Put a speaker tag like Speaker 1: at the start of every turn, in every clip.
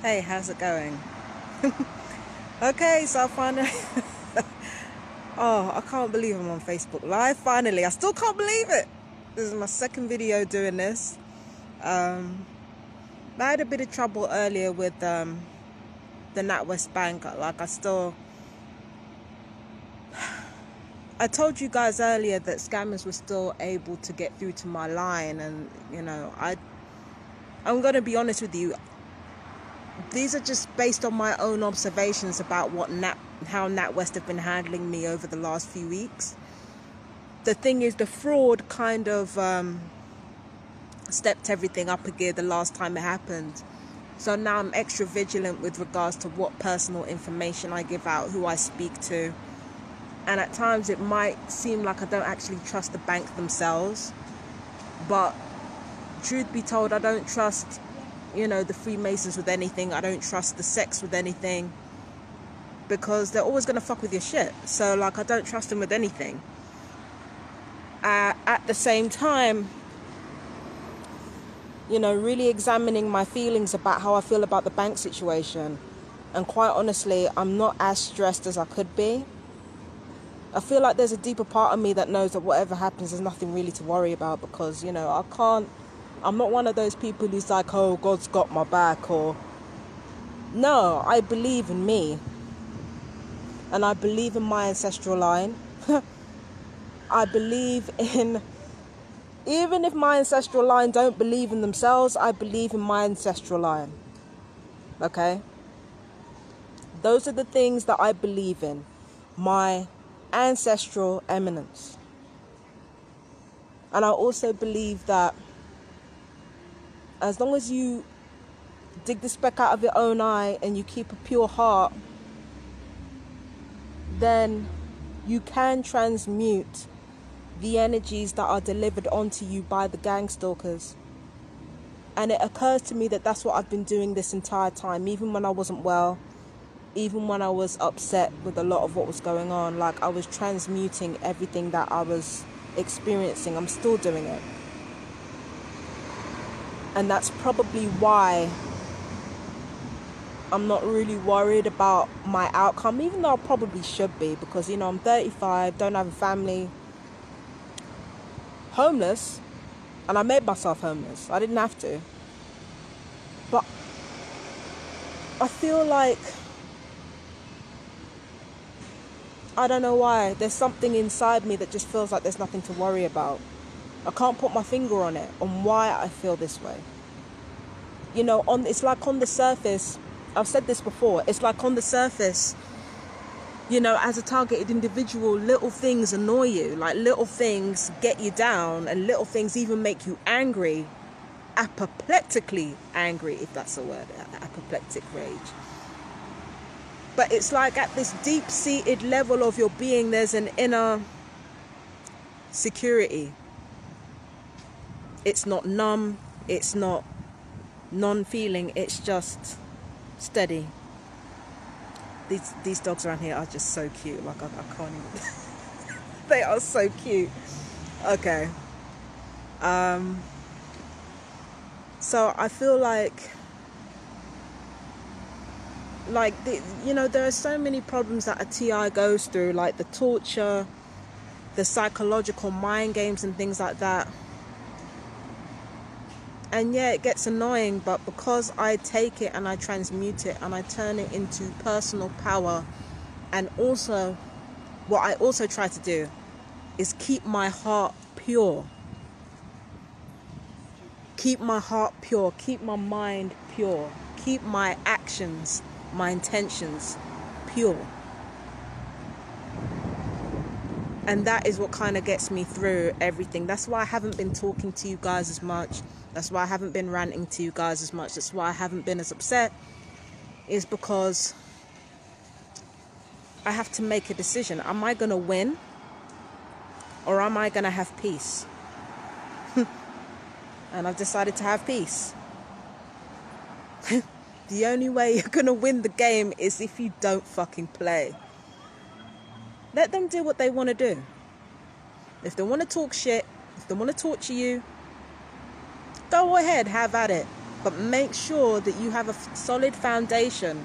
Speaker 1: Hey, how's it going? okay, so I finally. oh, I can't believe I'm on Facebook Live finally. I still can't believe it. This is my second video doing this. Um, I had a bit of trouble earlier with um, the NatWest Bank. Like, I still. I told you guys earlier that scammers were still able to get through to my line, and you know, I. I'm gonna be honest with you these are just based on my own observations about what Nat, how NatWest have been handling me over the last few weeks. The thing is, the fraud kind of um, stepped everything up a gear the last time it happened. So now I'm extra vigilant with regards to what personal information I give out, who I speak to. And at times it might seem like I don't actually trust the bank themselves. But truth be told, I don't trust you know, the Freemasons with anything. I don't trust the sects with anything because they're always going to fuck with your shit. So, like, I don't trust them with anything. Uh, at the same time, you know, really examining my feelings about how I feel about the bank situation. And quite honestly, I'm not as stressed as I could be. I feel like there's a deeper part of me that knows that whatever happens, there's nothing really to worry about because, you know, I can't I'm not one of those people who's like, oh, God's got my back, or. No, I believe in me. And I believe in my ancestral line. I believe in. Even if my ancestral line don't believe in themselves, I believe in my ancestral line. Okay? Those are the things that I believe in. My ancestral eminence. And I also believe that as long as you dig the speck out of your own eye and you keep a pure heart, then you can transmute the energies that are delivered onto you by the gang stalkers. And it occurs to me that that's what I've been doing this entire time, even when I wasn't well, even when I was upset with a lot of what was going on. Like I was transmuting everything that I was experiencing. I'm still doing it. And that's probably why I'm not really worried about my outcome, even though I probably should be, because you know, I'm 35, don't have a family, homeless, and I made myself homeless. I didn't have to. But I feel like I don't know why. There's something inside me that just feels like there's nothing to worry about. I can't put my finger on it, on why I feel this way. You know, on it's like on the surface, I've said this before, it's like on the surface, you know, as a targeted individual, little things annoy you. Like little things get you down, and little things even make you angry, apoplectically angry, if that's a word, apoplectic rage. But it's like at this deep seated level of your being, there's an inner security it's not numb, it's not non feeling, it's just steady. These, these dogs around here are just so cute. Like, I, I can't even. they are so cute. Okay. Um, so I feel like like the, you know there are so many problems that a TI goes through like the torture the psychological mind games and things like that and yeah it gets annoying but because i take it and i transmute it and i turn it into personal power and also what i also try to do is keep my heart pure. Keep my heart pure. Keep my mind pure. Keep my actions my intentions pure and that is what kind of gets me through everything that's why i haven't been talking to you guys as much that's why I haven't been ranting to you guys as much. That's why I haven't been as upset. Is because I have to make a decision. Am I going to win? Or am I going to have peace? and I've decided to have peace. the only way you're going to win the game is if you don't fucking play. Let them do what they want to do. If they want to talk shit, if they want to torture you, Go ahead, have at it. but make sure that you have a solid foundation.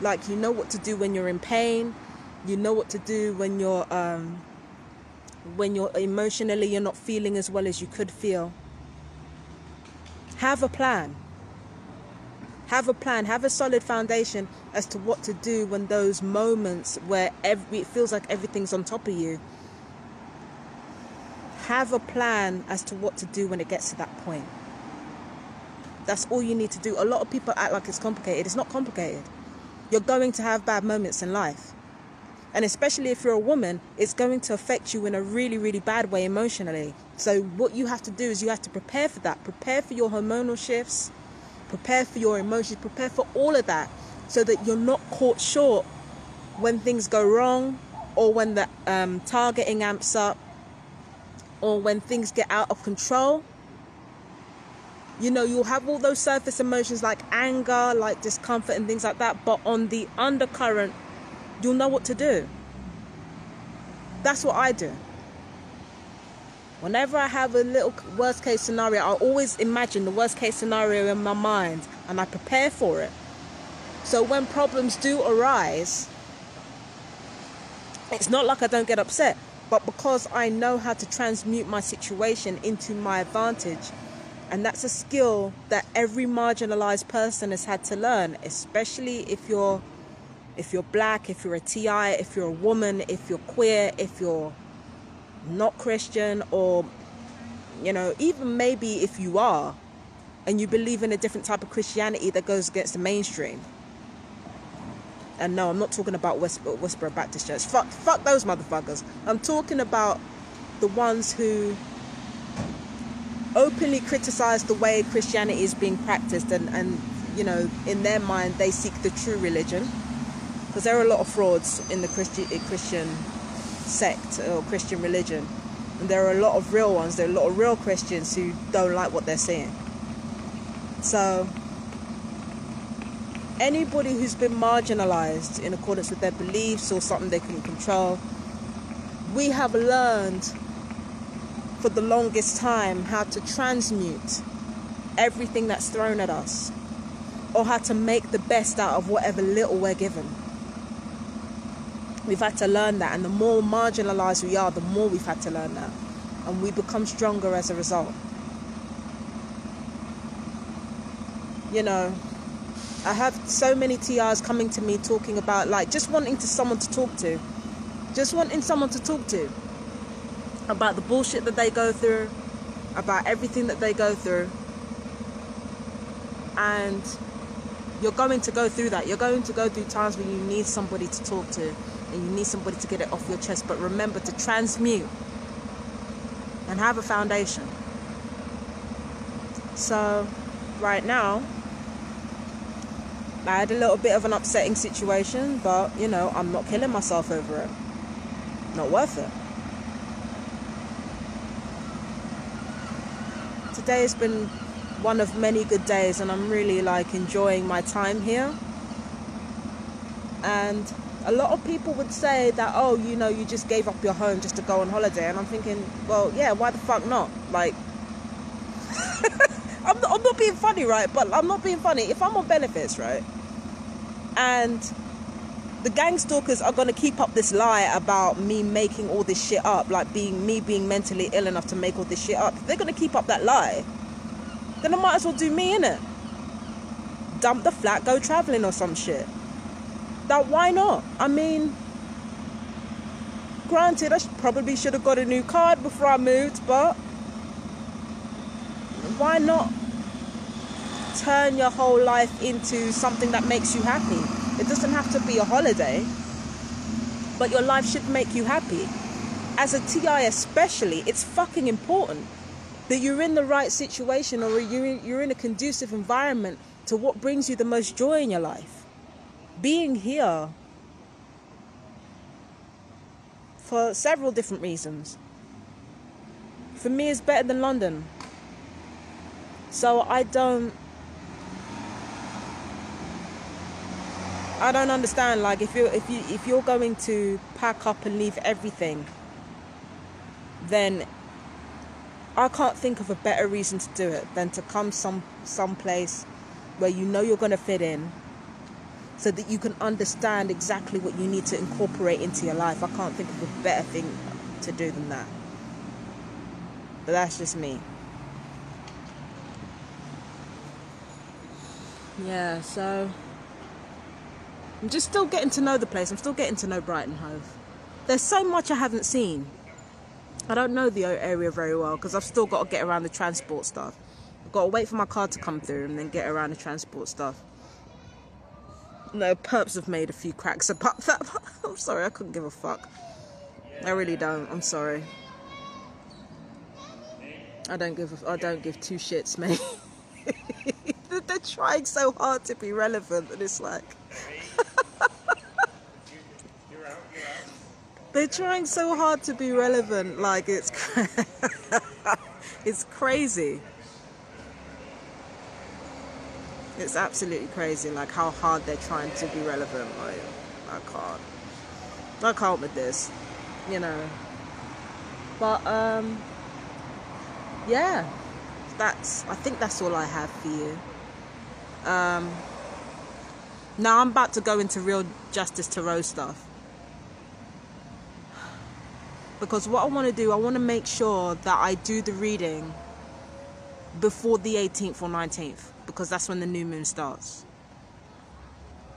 Speaker 1: Like you know what to do when you're in pain, you know what to do when you're um, when you're emotionally you're not feeling as well as you could feel. Have a plan. Have a plan, have a solid foundation as to what to do when those moments where every, it feels like everything's on top of you. Have a plan as to what to do when it gets to that point. That's all you need to do. A lot of people act like it's complicated. It's not complicated. You're going to have bad moments in life. And especially if you're a woman, it's going to affect you in a really, really bad way emotionally. So, what you have to do is you have to prepare for that. Prepare for your hormonal shifts, prepare for your emotions, prepare for all of that so that you're not caught short when things go wrong or when the um, targeting amps up or when things get out of control. You know, you'll have all those surface emotions like anger, like discomfort, and things like that, but on the undercurrent, you'll know what to do. That's what I do. Whenever I have a little worst case scenario, I always imagine the worst case scenario in my mind and I prepare for it. So when problems do arise, it's not like I don't get upset, but because I know how to transmute my situation into my advantage. And that's a skill that every marginalized person has had to learn, especially if you're if you're black, if you're a TI, if you're a woman, if you're queer, if you're not Christian, or, you know, even maybe if you are and you believe in a different type of Christianity that goes against the mainstream. And no, I'm not talking about Westboro, Westboro Baptist Church. Fuck, fuck those motherfuckers. I'm talking about the ones who openly criticize the way Christianity is being practiced and, and you know, in their mind, they seek the true religion because there are a lot of frauds in the Christian Christian sect or Christian religion, and there are a lot of real ones. There are a lot of real Christians who don't like what they're seeing. So, anybody who's been marginalized in accordance with their beliefs or something they couldn't control, we have learned for the longest time how to transmute everything that's thrown at us or how to make the best out of whatever little we're given. We've had to learn that, and the more marginalized we are, the more we've had to learn that. And we become stronger as a result. You know, I have so many TRs coming to me talking about like just wanting to someone to talk to. Just wanting someone to talk to about the bullshit that they go through, about everything that they go through. And you're going to go through that. You're going to go through times when you need somebody to talk to and you need somebody to get it off your chest. But remember to transmute and have a foundation. So, right now, I had a little bit of an upsetting situation, but you know, I'm not killing myself over it. Not worth it. Today has been one of many good days, and I'm really like enjoying my time here. And a lot of people would say that, oh, you know, you just gave up your home just to go on holiday. And I'm thinking, well, yeah, why the fuck not? Like, I'm, not, I'm not being funny, right? But I'm not being funny. If I'm on benefits, right? And the gang stalkers are going to keep up this lie about me making all this shit up, like being me being mentally ill enough to make all this shit up. If they're going to keep up that lie, then I might as well do me in it. Dump the flat, go traveling or some shit that why not? I mean, granted, I probably should have got a new card before I moved, but why not turn your whole life into something that makes you happy? It doesn't have to be a holiday, but your life should make you happy. As a TI, especially, it's fucking important that you're in the right situation or you're in a conducive environment to what brings you the most joy in your life being here for several different reasons. For me, it's better than London. So I don't. I don't understand. Like, if you if you if you're going to pack up and leave everything, then I can't think of a better reason to do it than to come some some place where you know you're going to fit in so that you can understand exactly what you need to incorporate into your life. I can't think of a better thing to do than that. But that's just me. Yeah, so I'm just still getting to know the place. I'm still getting to know Brighton Hove. There's so much I haven't seen. I don't know the area very well because I've still got to get around the transport stuff. I've got to wait for my car to come through and then get around the transport stuff. No, perps have made a few cracks about that. I'm sorry, I couldn't give a fuck. I really don't. I'm sorry. I don't give. A, I don't give two shits, mate. They're trying so hard to be relevant, and it's like. They're trying so hard to be relevant, like it's it's crazy. It's absolutely crazy, like how hard they're trying to be relevant. Like I can't, I can't with this, you know. But um, yeah, that's. I think that's all I have for you. Um, now I'm about to go into real Justice Tarot stuff because what I want to do, I want to make sure that I do the reading before the 18th or 19th because that's when the new moon starts.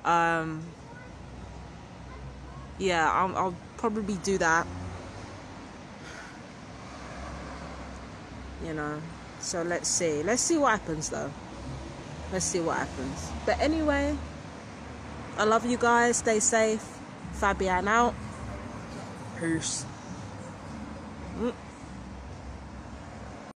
Speaker 1: Um, yeah, I'll, I'll probably do that. You know, so let's see. Let's see what happens though. Let's see what happens. But anyway, I love you guys. Stay safe. Fabianne out. Peace. Mm.